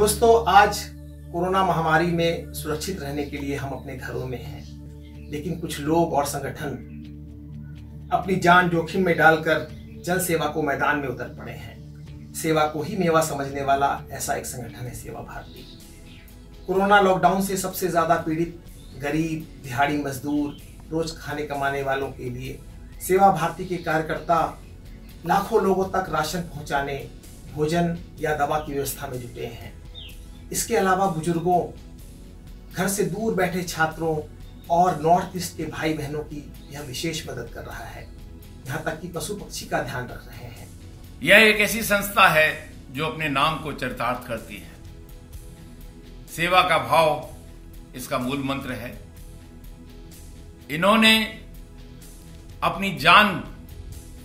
दोस्तों, आज कोरोना महामारी में सुरक्षित रहने के लिए हम अपने घरों में हैं, लेकिन कुछ लोग और संगठन अपनी जान जोखिम में डालकर जन सेवा को मैदान में उतर पड़े हैं। सेवा को ही मेवा समझने वाला ऐसा एक संगठन है सेवा भारती। कोरोना लॉकडाउन से सबसे ज़्यादा पीड़ित गरीब, दिहाड़ी मजदूर, रोज खाने कमाने वालों के लिए सेवा भारती के कार्यकर्ता लाखों लोगों तक राशन पहुँचाने, भोजन या दवा की व्यवस्था में जुटे हैं। इसके अलावा बुज़ुर्गों, घर से दूर बैठे छात्रों और नॉर्थ ईस्ट के भाई बहनों की यह विशेष मदद कर रहा है। यहाँ तक कि पशु पक्षी का ध्यान रख रहे हैं। यह एक ऐसी संस्था है जो अपने नाम को चरितार्थ करती है। सेवा का भाव इसका मूल मंत्र है। इन्होंने अपनी जान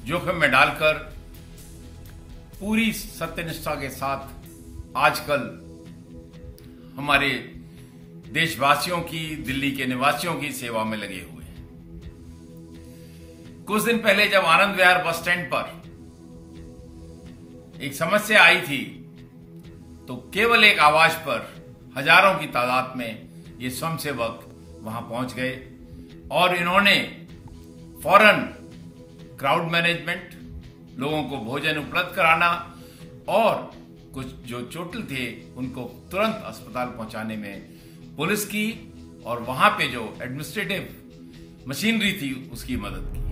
जोखिम में डालकर पूरी सत्यनिष्ठा के साथ आजकल हमारे देशवासियों की, दिल्ली के निवासियों की सेवा में लगे हुए हैं। कुछ दिन पहले जब आनंद विहार बस स्टैंड पर एक समस्या आई थी तो केवल एक आवाज़ पर हज़ारों की तादाद में ये स्वयंसेवक वहाँ पहुँच गए और इन्होंने फ़ौरन क्राउड मैनेजमेंट, लोगों को भोजन उपलब्ध कराना और कुछ जो चोटिल थे, उनको तुरंत अस्पताल पहुँचाने में पुलिस की और वहाँ पे जो एडमिनिस्ट्रेटिव मशीनरी थी, उसकी मदद की।